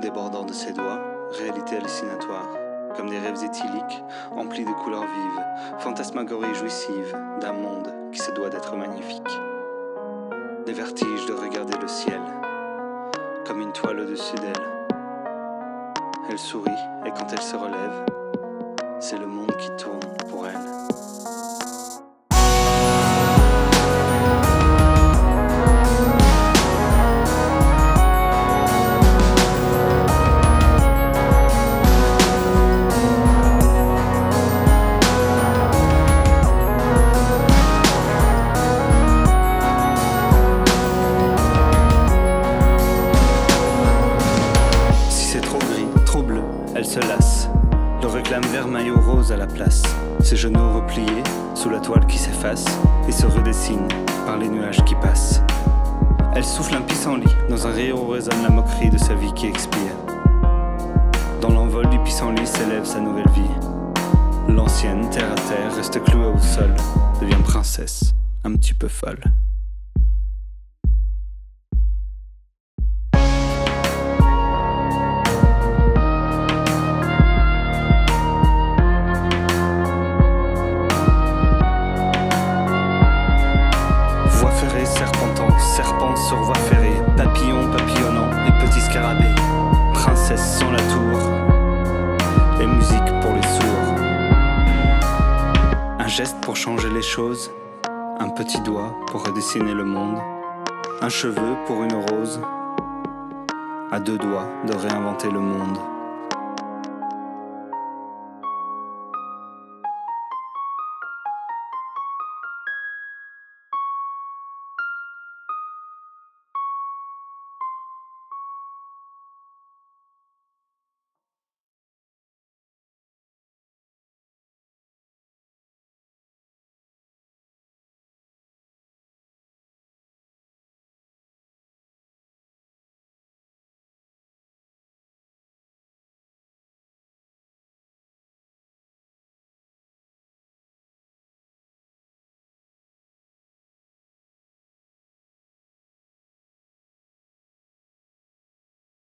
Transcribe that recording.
débordant de ses doigts, réalité hallucinatoire, comme des rêves éthyliques, emplis de couleurs vives, fantasmagories jouissives d'un monde qui se doit d'être magnifique. Des vertiges de regarder le ciel, comme une toile au-dessus d'elle. Elle sourit et quand elle se relève, c'est le monde qui tourne pour elle. Le réclame vert maillot rose à la place. Ses genoux repliés sous la toile qui s'efface et se redessine par les nuages qui passent. Elle souffle un pissenlit dans un rayon où résonne la moquerie de sa vie qui expire. Dans l'envol du pissenlit s'élève sa nouvelle vie. L'ancienne, terre à terre, reste clouée au sol, devient princesse, un petit peu folle. Serpentant, serpent sur voie ferrée, papillon papillonnant et petit scarabée, princesse sans la tour, et musique pour les sourds. Un geste pour changer les choses, un petit doigt pour redessiner le monde, un cheveu pour une rose, à deux doigts de réinventer le monde.